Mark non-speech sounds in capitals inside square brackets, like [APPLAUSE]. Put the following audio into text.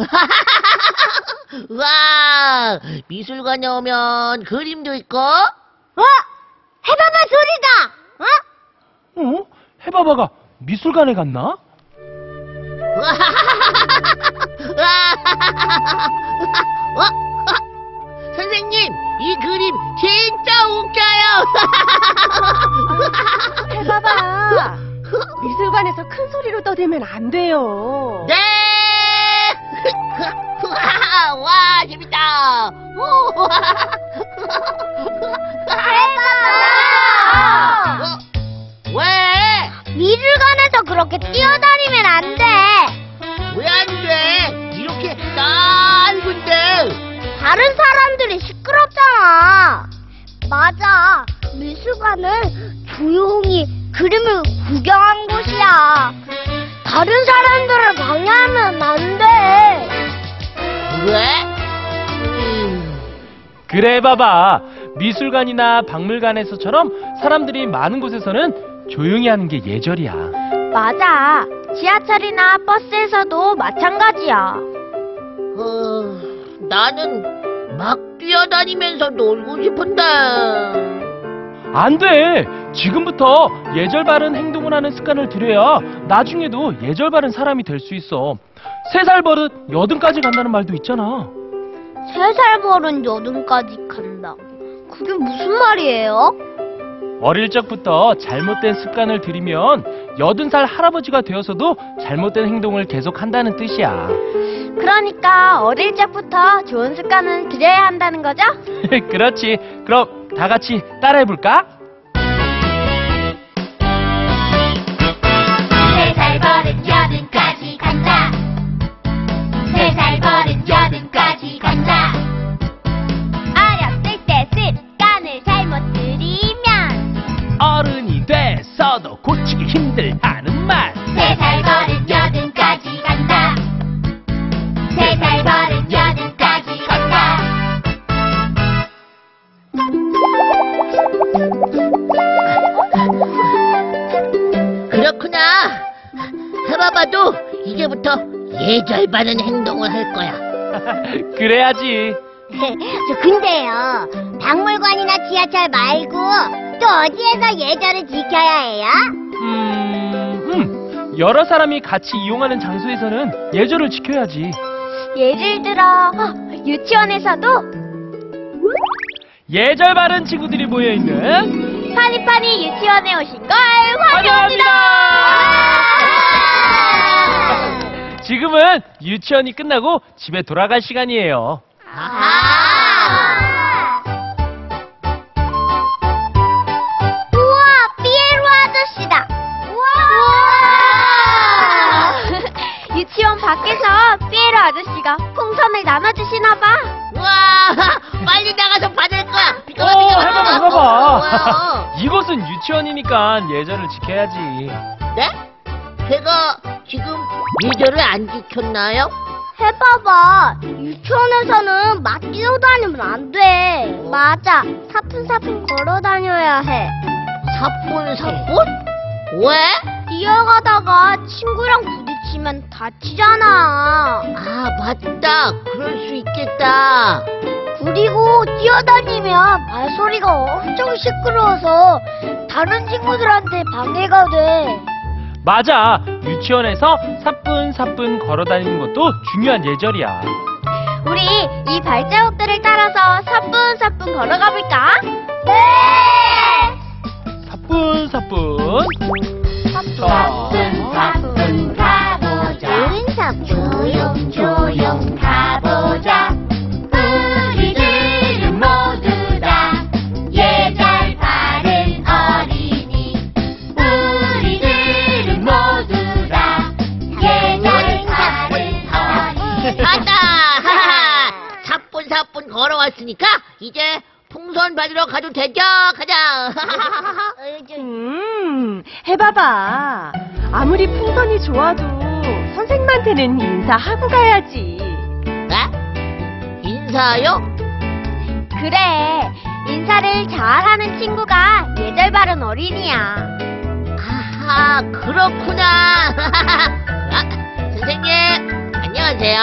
[LAUGHS] 와, 미술관에 오면 그림도 있고, 어? 해봐봐 소리다! 어? 어? 해바바가 미술관에 갔나? [LAUGHS] 어? [LAUGHS] 선생님, 이 그림 진짜 웃겨요. 해봐봐. 미술관에서 큰 소리로 떠들면 안 돼요. 네. 와, 재밌다. 어? [LAUGHS] 왜? 미술관에서 그렇게 뛰어다니면 안 돼. 왜 안 돼? 이렇게 넓은데. 다른 사람들이 시끄럽잖아. 맞아. 미술관은 조용히 그림을 구경한 곳이야. 그래 봐봐. 미술관이나 박물관에서처럼 사람들이 많은 곳에서는 조용히 하는 게 예절이야. 맞아. 지하철이나 버스에서도 마찬가지야. 어, 나는 막 뛰어다니면서 놀고 싶은데. 안 돼! 지금부터 예절 바른 행동을 하는 습관을 들여야 나중에도 예절 바른 사람이 될 수 있어. 세 살 버릇 여든까지 간다는 말도 있잖아. 세 살 버른 여든까지 간다. 그게 무슨 말이에요? 어릴 적부터 잘못된 습관을 들이면 여든 살 할아버지가 되어서도 잘못된 행동을 계속 한다는 뜻이야. 그러니까 어릴 적부터 좋은 습관을 들여야 한다는 거죠? [LAUGHS] 그렇지. 그럼 다 같이 따라해볼까? 세 살 버릇 여든까지 그렇구나. 해봐봐도 이제부터 예절 바른 행동을 할 거야. [LAUGHS] 그래야지. 저 [LAUGHS] 근데요 박물관이나 지하철 말고 또 어디에서 예절을 지켜야 해요? 음, 음. 여러 사람이 같이 이용하는 장소에서는 예절을 지켜야지. 예를 들어 어, 유치원에서도 예절 바른 친구들이 모여있는 파니파니 유치원에 오신 걸 환영합니다! 환영합니다. 지금은 유치원이 끝나고 집에 돌아갈 시간이에요. 아. 우와, 피에로 아저씨다. 우와. [LAUGHS] 유치원 밖에서 피에로 아저씨가 풍선을 나눠주시나 유치원이니까 예절을 지켜야지. 네? 제가 지금 예절을 안 지켰나요? 해봐봐. 유치원에서는 막 뛰어다니면 안 돼. 맞아. 사뿐사뿐 걸어 다녀야 해. 사뿐 사뿐? 왜? 뛰어가다가 친구랑 부딪히면 다치잖아. 아, 맞다. 그럴 수 있겠다. 그리고 뛰어다니면 발소리가 엄청 시끄러워서 다른 친구들한테 방해가 돼. 맞아. 유치원에서 사뿐사뿐 걸어 다니는 것도 중요한 예절이야. 우리 이 발자국들을 따라서 사 4분 걸어왔으니까 이제 풍선 받으러 가도 되죠? 가자. 어, [LAUGHS] 저- 음, 해봐봐. 아무리 풍선이 좋아도 선생님한테는 인사하고 가야지. 네? 인사요? 그래. 인사를 잘하는 친구가 예절 바른 어린이야. 아하, 그렇구나. [LAUGHS] 아, 선생님, 안녕하세요.